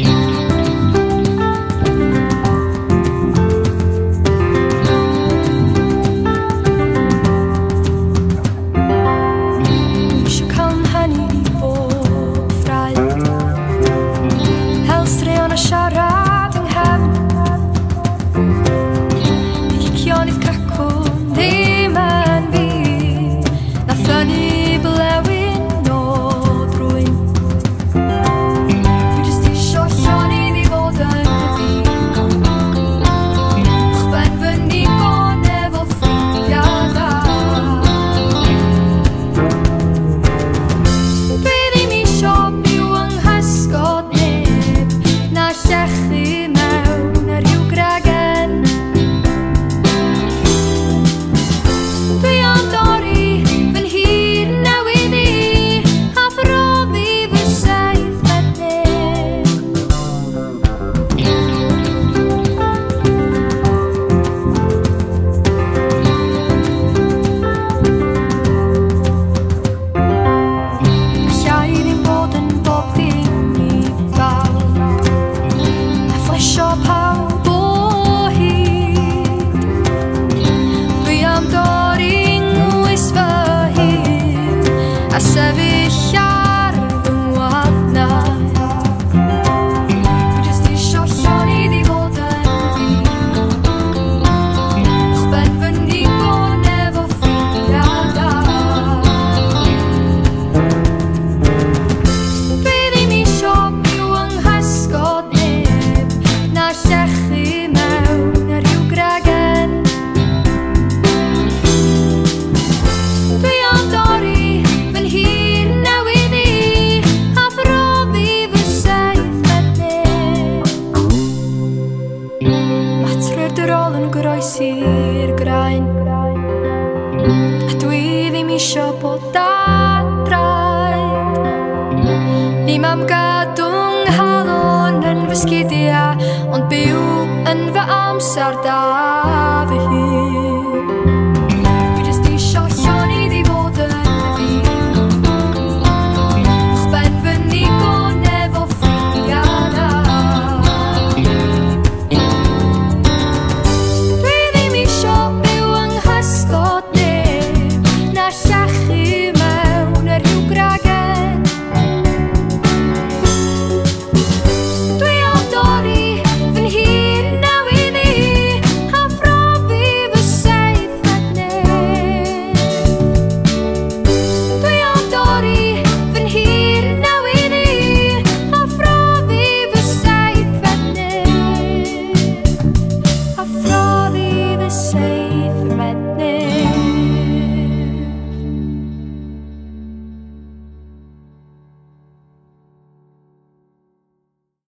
Thank you. वेश goroesi'r grain A dwi ddim isio bod draed Ddim am gadw'n halon yn fysgidia Ond byw yn fy amser da